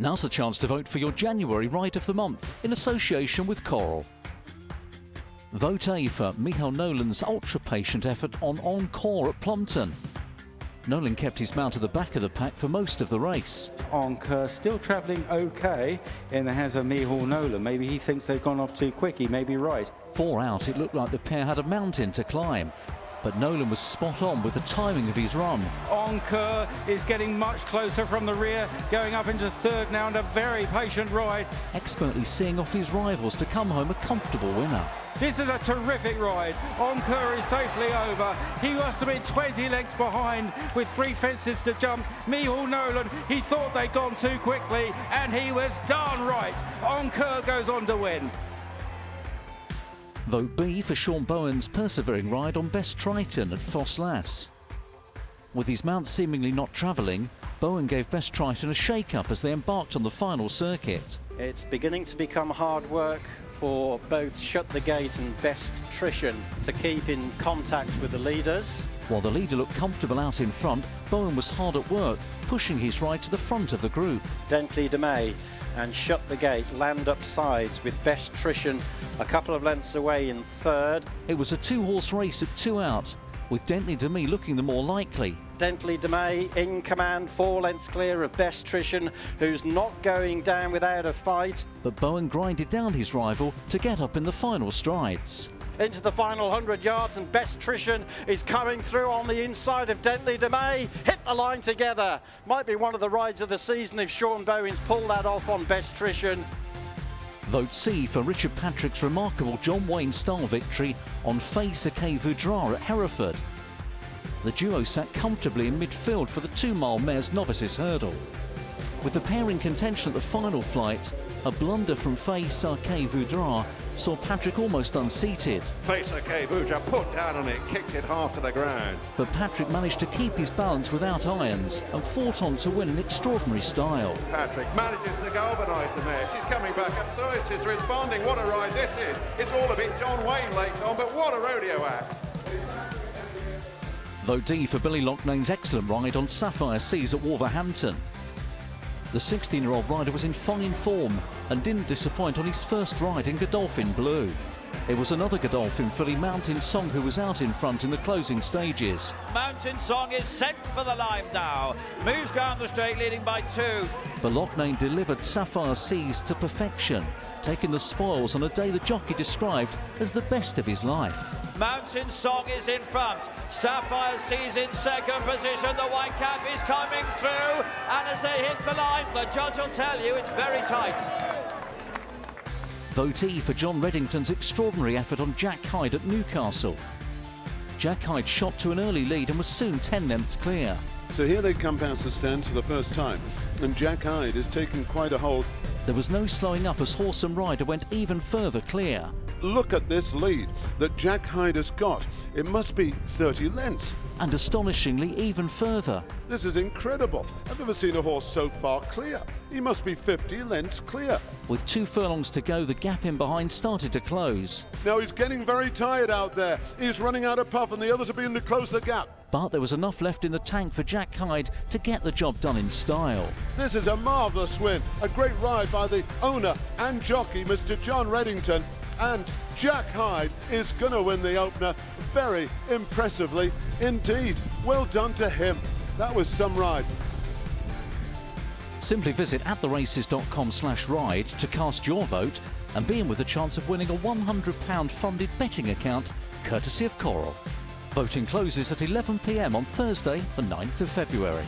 Now's the chance to vote for your January Ride of the Month in association with Coral. Vote A for Michael Nolan's ultra-patient effort on Encore at Plumpton. Nolan kept his mount at the back of the pack for most of the race. Encore still travelling okay in the hands of Micheal Nolan. Maybe he thinks they've gone off too quick. He may be right. Four out, it looked like the pair had a mountain to climb. But Nolan was spot on with the timing of his run. Encore is getting much closer from the rear, going up into third now and a very patient ride. Expertly seeing off his rivals to come home a comfortable winner. This is a terrific ride. Encore is safely over. He must have been 20 lengths behind with three fences to jump. Micheal Nolan, he thought they'd gone too quickly and he was darn right. Encore goes on to win. Vote B for Sean Bowen's persevering ride on Best Triton at Ffos Las. With his mount seemingly not travelling, Bowen gave Best Triton a shake-up as they embarked on the final circuit. It's beginning to become hard work for both Shut the Gate and Best Trition to keep in contact with the leaders. While the leader looked comfortable out in front, Bowen was hard at work, pushing his ride to the front of the group. Dentley De Mee and Shut the Gate land up sides with Best Trition a couple of lengths away in third. It was a two-horse race at two out, with Dentley De Mee looking the more likely. Dentley De Mee in command, four lengths clear of Best Trition, who's not going down without a fight. But Bowen grinded down his rival to get up in the final strides. Into the final 100 yards, and Best Trition is coming through on the inside of Dentley De Mee. Hit the line together. Might be one of the rides of the season if Sean Bowen's pulled that off on Best Trition. Vote C for Richard Patrick's remarkable John Wayne style victory on Face Akay Voudra at Hereford. The duo sat comfortably in midfield for the two-mile mares novices hurdle. With the pair in contention at the final flight, a blunder from Face Akay Voudra saw Patrick almost unseated. Face Akay Voudra put down on it, kicked it half to the ground. But Patrick managed to keep his balance without irons and fought on to win in extraordinary style. Patrick manages to galvanise the mare. She's coming back up, so she's responding. What a ride this is. It's all a bit John Wayne late on, but what a rodeo act. Vote D for Billy Loughnane's excellent ride on Sapphire Seas at Wolverhampton. The 16-year-old rider was in fine form and didn't disappoint on his first ride in Godolphin Blue. It was another Godolphin filly, Mountain Song, who was out in front in the closing stages. Mountain Song is sent for the line now. Moves down the straight, leading by two. But Loughnane delivered Sapphire Seas to perfection, taking the spoils on a day the jockey described as the best of his life. Mountain Song is in front. Sapphire Seas in second position. The white cap is coming through. And as they hit the line, the judge will tell you it's very tight. Vote E for John Reddington's extraordinary effort on Jack Hyde at Newcastle. Jack Hyde shot to an early lead and was soon 10 lengths clear. So here they come past the stands for the first time, and Jack Hyde is taking quite a hold. There was no slowing up as horse and rider went even further clear. Look at this lead that Jack Hyde has got. It must be 30 lengths. And astonishingly, even further. This is incredible. I've never seen a horse so far clear. He must be 50 lengths clear. With two furlongs to go, the gap in behind started to close. Now he's getting very tired out there. He's running out of puff and the others are beginning to close the gap. But there was enough left in the tank for Jack Hyde to get the job done in style. This is a marvellous win. A great ride by the owner and jockey, Mr. John Reddington. And Jack Hyde is going to win the opener very impressively indeed. Well done to him. That was some ride. Simply visit attheraces.com slash ride to cast your vote and be in with a chance of winning a £100 funded betting account courtesy of Coral. Voting closes at 11pm on Thursday, the 9th of February.